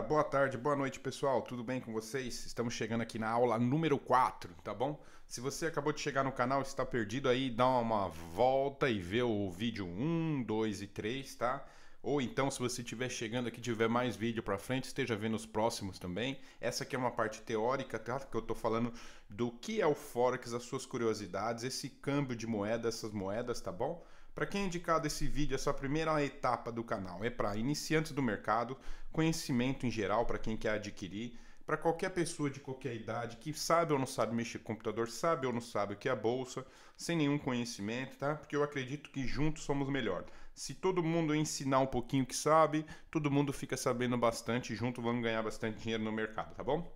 boa tarde, boa noite, pessoal. Tudo bem com vocês? Estamos chegando aqui na aula número 4, tá bom? Se você acabou de chegar no canal está perdido aí, dá uma volta e vê o vídeo 1, 2 e 3, tá? Ou então, se você estiver chegando aqui, tiver mais vídeo para frente, esteja vendo os próximos também. Essa aqui é uma parte teórica, tá? Que eu estou falando do que é o Forex, as suas curiosidades, esse câmbio de moeda, essas moedas, tá bom? Para quem é indicado esse vídeo, essa primeira etapa do canal é para iniciantes do mercado, conhecimento em geral para quem quer adquirir, para qualquer pessoa de qualquer idade que sabe ou não sabe mexer com computador, sabe ou não sabe o que é a bolsa, sem nenhum conhecimento, tá? Porque eu acredito que juntos somos melhor. Se todo mundo ensinar um pouquinho que sabe, todo mundo fica sabendo bastante, junto vamos ganhar bastante dinheiro no mercado, tá bom?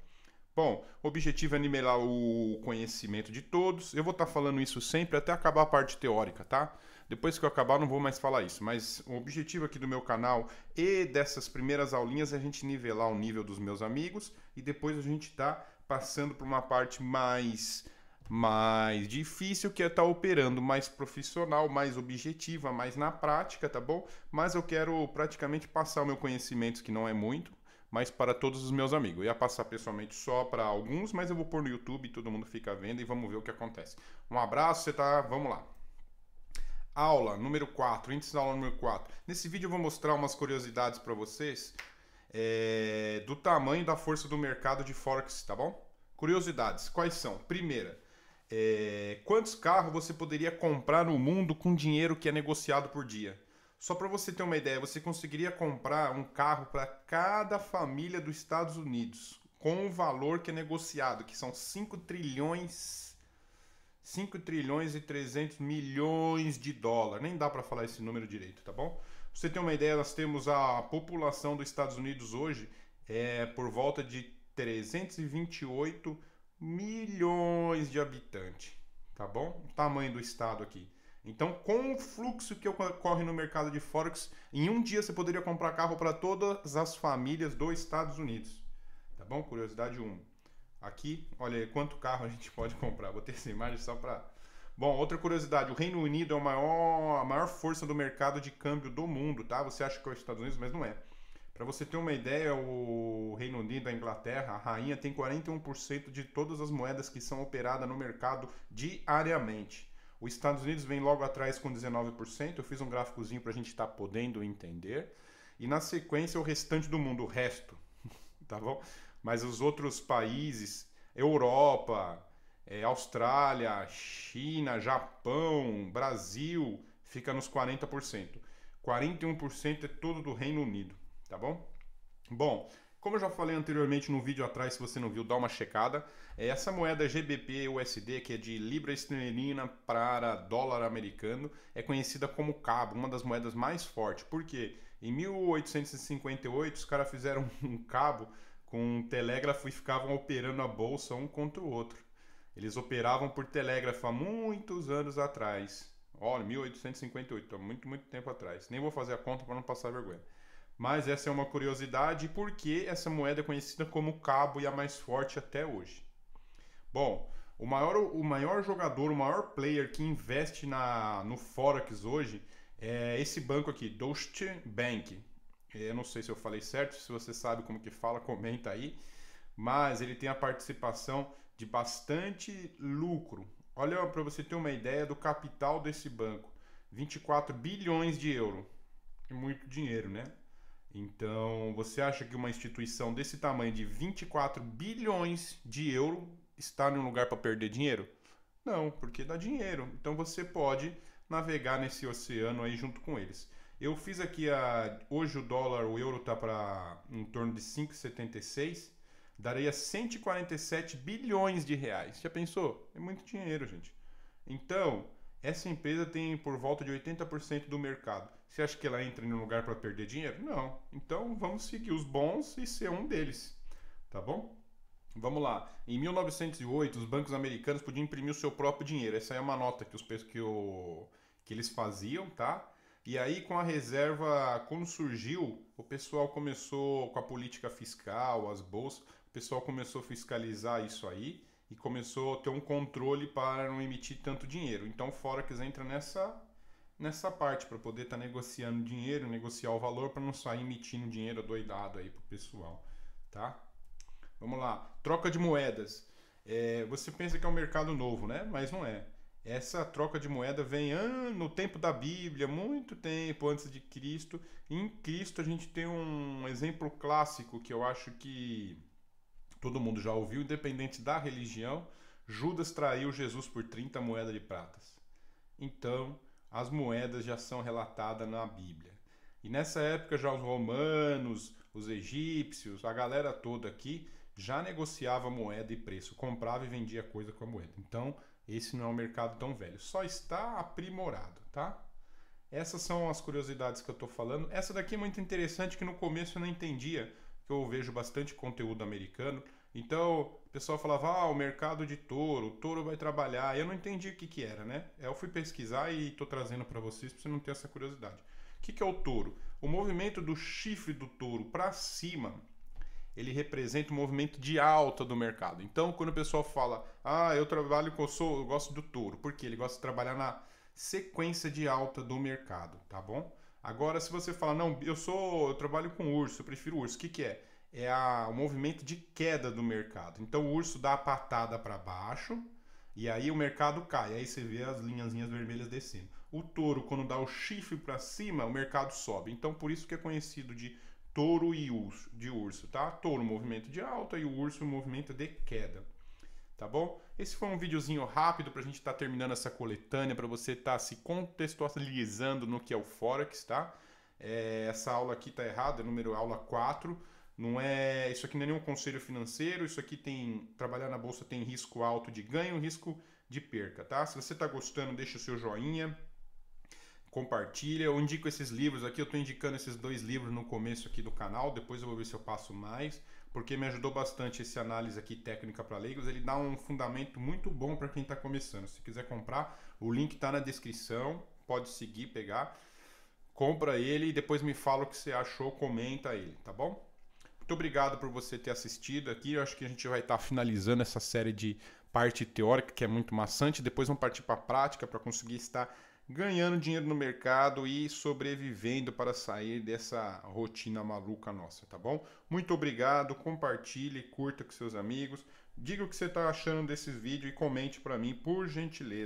Bom, o objetivo é nivelar o conhecimento de todos. Eu vou estar tá falando isso sempre até acabar a parte teórica, tá? Depois que eu acabar, não vou mais falar isso. Mas o objetivo aqui do meu canal e dessas primeiras aulinhas é a gente nivelar o nível dos meus amigos e depois a gente tá passando para uma parte mais mais difícil que é estar tá operando mais profissional, mais objetiva, mais na prática, tá bom? Mas eu quero praticamente passar o meu conhecimento, que não é muito, mas para todos os meus amigos. Eu ia passar pessoalmente só para alguns, mas eu vou pôr no YouTube, todo mundo fica vendo e vamos ver o que acontece. Um abraço, você tá, vamos lá. Aula número 4, índice da aula número 4. Nesse vídeo eu vou mostrar umas curiosidades para vocês é, do tamanho da força do mercado de Forex, tá bom? Curiosidades, quais são? Primeira, é, quantos carros você poderia comprar no mundo com dinheiro que é negociado por dia? Só para você ter uma ideia, você conseguiria comprar um carro para cada família dos Estados Unidos com o valor que é negociado, que são 5 trilhões 5 trilhões e 300 milhões de dólares. Nem dá para falar esse número direito, tá bom? Pra você ter uma ideia, nós temos a população dos Estados Unidos hoje é por volta de 328 milhões de habitantes, tá bom? O tamanho do estado aqui. Então, com o fluxo que ocorre no mercado de Forex, em um dia você poderia comprar carro para todas as famílias dos Estados Unidos. Tá bom? Curiosidade 1. Aqui, olha aí quanto carro a gente pode comprar. Vou ter essa imagem só para. Bom, outra curiosidade: o Reino Unido é o maior, a maior força do mercado de câmbio do mundo, tá? Você acha que é os Estados Unidos, mas não é. Para você ter uma ideia, o Reino Unido, a Inglaterra, a rainha tem 41% de todas as moedas que são operadas no mercado diariamente. Os Estados Unidos vem logo atrás com 19%. Eu fiz um gráficozinho para a gente estar tá podendo entender. E na sequência, o restante do mundo, o resto. tá bom? Mas os outros países, Europa, é, Austrália, China, Japão, Brasil, fica nos 40%. 41% é todo do Reino Unido, tá bom? Bom, como eu já falei anteriormente no vídeo atrás, se você não viu, dá uma checada. É, essa moeda GBP USD, que é de libra esterlina para dólar americano, é conhecida como cabo, uma das moedas mais fortes. Por quê? Em 1858, os caras fizeram um cabo com um telégrafo e ficavam operando a bolsa um contra o outro. Eles operavam por telégrafo há muitos anos atrás. Olha, 1858, muito, muito tempo atrás. Nem vou fazer a conta para não passar vergonha. Mas essa é uma curiosidade porque essa moeda é conhecida como cabo e a mais forte até hoje. Bom, o maior, o maior jogador, o maior player que investe na, no Forex hoje é esse banco aqui, Deutsche Bank. Eu não sei se eu falei certo, se você sabe como que fala, comenta aí. Mas ele tem a participação de bastante lucro. Olha para você ter uma ideia do capital desse banco. 24 bilhões de euros. É muito dinheiro, né? Então, você acha que uma instituição desse tamanho de 24 bilhões de euros está em um lugar para perder dinheiro? Não, porque dá dinheiro. Então você pode navegar nesse oceano aí junto com eles. Eu fiz aqui a hoje o dólar, o euro está para em torno de 5,76, daria 147 bilhões de reais. Já pensou? É muito dinheiro, gente. Então, essa empresa tem por volta de 80% do mercado. Você acha que ela entra em um lugar para perder dinheiro? Não. Então vamos seguir os bons e ser um deles. Tá bom? Vamos lá. Em 1908, os bancos americanos podiam imprimir o seu próprio dinheiro. Essa é uma nota que, os, que, o, que eles faziam, tá? E aí, com a reserva, quando surgiu, o pessoal começou com a política fiscal, as bolsas, o pessoal começou a fiscalizar isso aí e começou a ter um controle para não emitir tanto dinheiro. Então, o Forex entra nessa nessa parte para poder estar tá negociando dinheiro, negociar o valor para não sair emitindo dinheiro doidado aí pro pessoal, tá? Vamos lá, troca de moedas. É, você pensa que é um mercado novo, né? Mas não é. Essa troca de moeda vem no tempo da Bíblia, muito tempo antes de Cristo. Em Cristo a gente tem um exemplo clássico que eu acho que todo mundo já ouviu, independente da religião. Judas traiu Jesus por 30 moedas de pratas. Então, as moedas já são relatadas na Bíblia. E nessa época já os romanos, os egípcios, a galera toda aqui já negociava moeda e preço, comprava e vendia coisa com a moeda. Então, esse não é um mercado tão velho, só está aprimorado, tá? Essas são as curiosidades que eu estou falando. Essa daqui é muito interessante que no começo eu não entendia, que eu vejo bastante conteúdo americano. Então, o pessoal falava, ah, o mercado de touro, o touro vai trabalhar. Eu não entendi o que, que era, né? Eu fui pesquisar e estou trazendo para vocês para você não ter essa curiosidade. O que, que é o touro? O movimento do chifre do touro para cima, ele representa o movimento de alta do mercado. Então, quando o pessoal fala, ah, eu trabalho com, eu gosto do touro, porque ele gosta de trabalhar na sequência de alta do mercado, tá bom? Agora, se você fala, não, eu sou, eu trabalho com urso, eu prefiro urso, o que, que é? é a, o movimento de queda do mercado. Então o urso dá a patada para baixo e aí o mercado cai. Aí você vê as linhazinhas vermelhas descendo. O touro, quando dá o chifre para cima, o mercado sobe. Então por isso que é conhecido de touro e urso, de urso, tá? Touro, movimento de alta e o urso, movimento de queda. Tá bom? Esse foi um videozinho rápido para a gente estar tá terminando essa coletânea, para você estar tá se contextualizando no que é o Forex, tá? É, essa aula aqui tá errada, é número aula 4. Não é, isso aqui não é nenhum conselho financeiro, isso aqui tem trabalhar na bolsa tem risco alto de ganho, risco de perca, tá? Se você está gostando, deixa o seu joinha, compartilha. Eu indico esses livros aqui, eu estou indicando esses dois livros no começo aqui do canal, depois eu vou ver se eu passo mais, porque me ajudou bastante esse análise aqui técnica para leigos. Ele dá um fundamento muito bom para quem está começando. Se quiser comprar, o link está na descrição, pode seguir, pegar, compra ele e depois me fala o que você achou, comenta ele, tá bom? Muito obrigado por você ter assistido aqui. Eu acho que a gente vai estar finalizando essa série de parte teórica, que é muito maçante. Depois vamos partir para a prática para conseguir estar ganhando dinheiro no mercado e sobrevivendo para sair dessa rotina maluca nossa, tá bom? Muito obrigado. Compartilhe, curta com seus amigos. Diga o que você está achando desses vídeos e comente para mim, por gentileza.